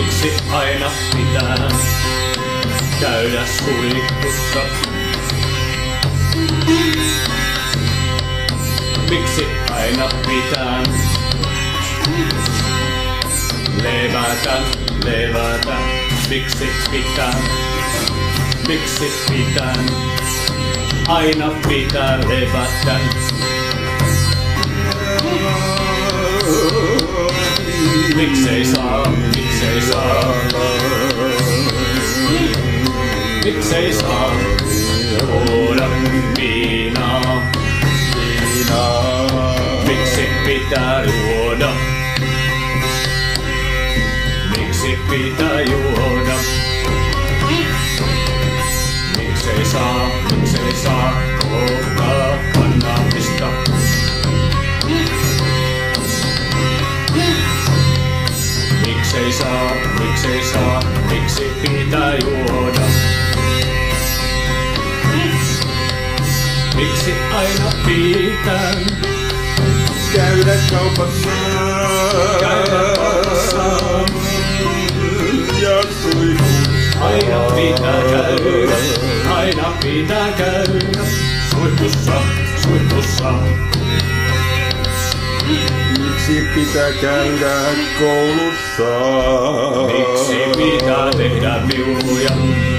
Miksi aina pitää käydä suihkussa? Miksi aina pitää levätä, levätä? Miksi pitää, miksi pitää aina pitää levätä? Miksei saa, miksei saa, miksei saa juoda viinaa? Miksi pitää juoda? Miksi pitää juoda? Miksei saa, miksei saa, miksi pitää juoda? Miksi aina pitää Käydä kaupassa. käydä kaupassa? Ja. Aina pitää käydä, aina pitää käydä suihkussa, suihkussa. Miksi pitää käydä koulussa? Miksi pitää tehdä viuluja?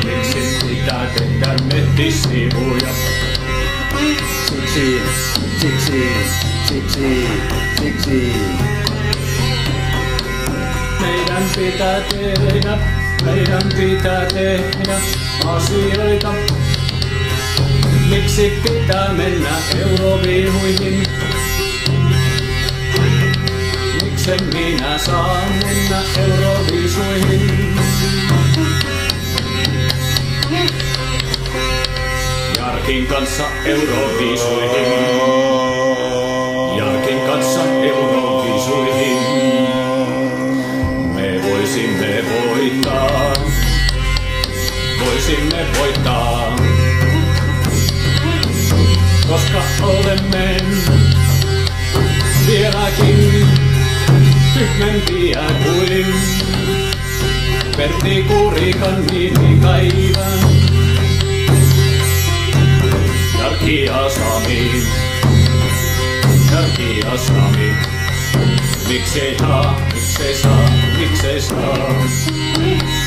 Miksi pitää tehdä nettisivuja? Siksi, siksi, siksi, siksi. Meidän pitää tehdä, meidän pitää tehdä asioita. Miksi pitää mennä euroviihuihin? Miksen minä saan mennä euroviisuihin? Jarkin kanssa euroviisuihin. Jarkin kanssa euroviisuihin. Me voisimme voittaa. Voisimme voittaa. Koska olemme vieläkin tyhmempiä kuin Pertti Kurikan nimipäivä. Jarkki ja Sami, Jarkki ja Sami. Miksei saa, miksei saa, miksei saa.